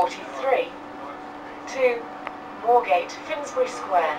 43 to Moorgate, Finsbury Square.